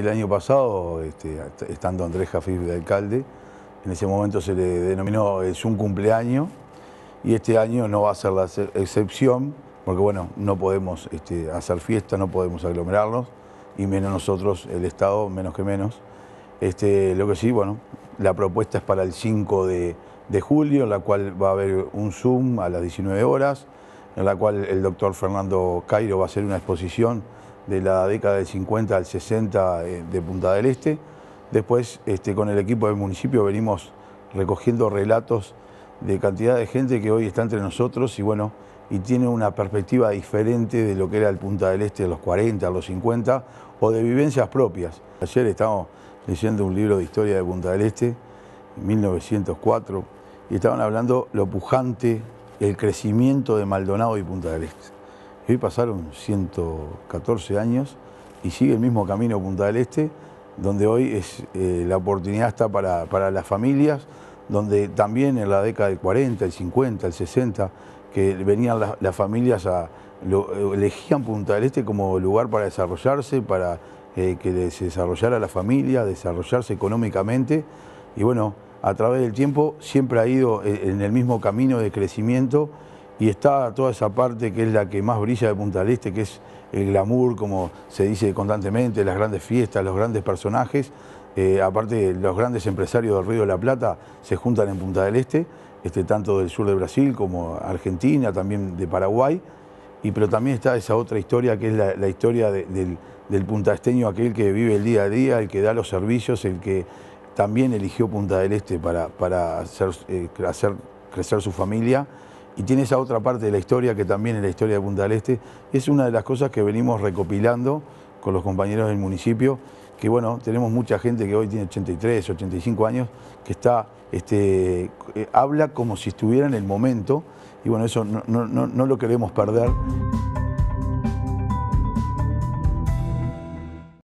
El año pasado, este, estando Andrés Jafif de alcalde, en ese momento se le denominó es un cumpleaños y este año no va a ser la excepción porque bueno, no podemos este, hacer fiesta, no podemos aglomerarnos y menos nosotros, el Estado, menos que menos. Este, lo que sí, bueno, la propuesta es para el 5 de, de julio, en la cual va a haber un Zoom a las 19 horas, en la cual el doctor Fernando Cairo va a hacer una exposición de la década del 50 al 60 eh, de Punta del Este. Después, este, con el equipo del municipio, venimos recogiendo relatos de cantidad de gente que hoy está entre nosotros y bueno, y tiene una perspectiva diferente de lo que era el Punta del Este de los 40, a los 50 o de vivencias propias. Ayer estábamos leyendo un libro de historia de Punta del Este, 1904, y estaban hablando lo pujante, el crecimiento de Maldonado y Punta del Este. Hoy pasaron 114 años y sigue el mismo camino Punta del Este, donde hoy es, eh, la oportunidad está para, las familias, donde también en la década del 40, el 50, el 60, que venían las familias a, elegían Punta del Este como lugar para desarrollarse, para eh, que se desarrollara la familia, desarrollarse económicamente. Y bueno, a través del tiempo siempre ha ido eh, en el mismo camino de crecimiento y está toda esa parte que es la que más brilla de Punta del Este, que es el glamour, como se dice constantemente, las grandes fiestas, los grandes personajes. Eh, aparte, los grandes empresarios del Río de la Plata se juntan en Punta del Este, este, tanto del sur de Brasil como Argentina, también de Paraguay. Y, pero también está esa otra historia que es la, historia del, del puntaesteño, aquel que vive el día a día, el que da los servicios, el que también eligió Punta del Este para, para hacer, eh, hacer crecer su familia y tiene esa otra parte de la historia que también es la historia de Punta del Este. Es una de las cosas que venimos recopilando con los compañeros del municipio, que bueno, tenemos mucha gente que hoy tiene 83, 85 años, que está, este, eh, habla como si estuviera en el momento, y bueno, eso no, no lo queremos perder.